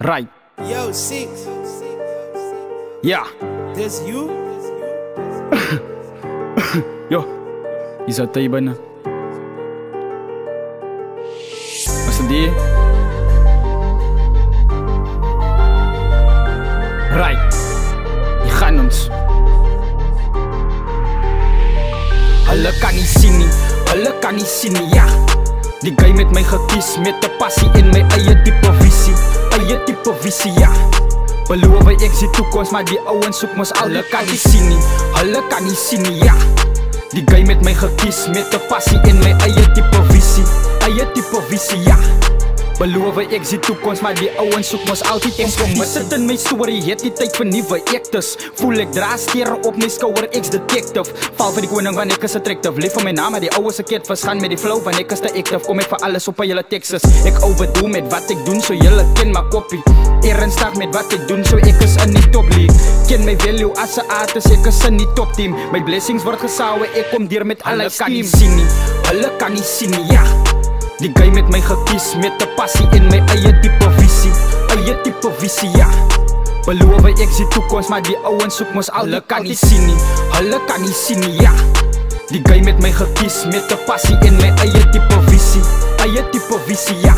Right. Yo, six. Ja. This you? Yo. Isa tayo ba na? Basta di. Right. Je gaan ons. Hulle kan nie sien nie, hulle kan nie sien nie, ja Die guy met my gekies, met 'n passie en my eie tipe visie Eie tipe visie, ja. Beloof ek sien toekoms, maar die ouens soek mos al Hulle kan nie sien nie, hulle kan nie sien nie, ja. Die guy met my gekies, met 'n passie en my eie tipe visie Eie tipe visie, ja Beloof ek sien toekoms, maar die ouens soek mos altyd eens kom dit in my story, het die tyd vir nuwe ektes Voel ek dra stere op my skouer, ek's detective. Val vir die koning want ek is attractive. Lief vir my naam, maar die ouwe se ketvis Gaan met die flow, want ek is te active Kom ek vir alles op by julle Texas. Ek overdoe met wat ek doen, so julle ken my koppie. Ernstig met wat ek doen, so ek is in die top league. Ken my value as 'n artist, ek is in die top team. My blessings word gesouwe, ek kom deur met alle kan nie sien nie, hulle kan nie sien nie, ja Die guy met my gekies, met 'n passie en my eie tipe visie. Eie tipe visie, ja. Beloof ek sien toekoms, maar die ouens soek mos al kan nie sien nie, hulle kan nie sien nie, ja. Die guy met my gekies, met 'n passie en my eie tipe visie. Eie tipe visie, ja.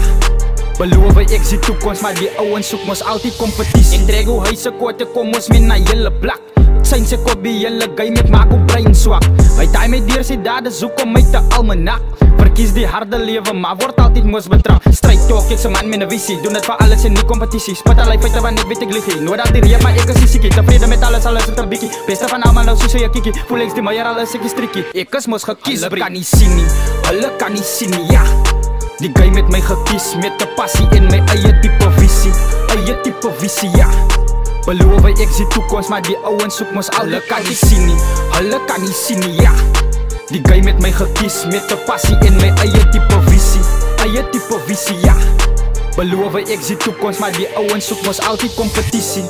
Beloof ek sien toekoms, maar die ouens soek mos altyd kompetisie En dreg hoe hy se kote kom ons met na hele blak Zijn se kopie, hele guy met maak op brein Hy taai my deur sy dade, soek om my te almanak Verkies die harde lewe, maar word altyd moes betrap. Strijd toch, ek se man met 'n visie. Doen dit vir alles en nie kompetisie Spit al die feite want ek weet ek lieg nie Nooit altyd reep, maar ek is die siekie Tevrede met alles, alles is 'n bikkie Beste van almal nou soos jy kikkie Voel ek die meier, alles ek is trikkie Ek is mos gekies, hulle kan nie sien nie. Hulle kan nie sien nie, ja. Die guy met my gekies, met 'n passie en my eie tipe visie. Eie tipe visie, ja. Beloof ek sien toekoms, maar die ouens soek mos al Hulle kan nie sien nie, hulle kan nie sien nie, ja Die guy met my gekies, met 'n passie en my eie tipe visie Eie tipe visie, ja Beloof ek sien toekoms, maar die ouens soek mos altyd kompetisie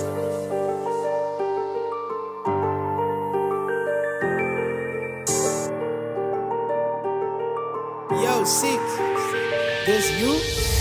Yo, six. This you?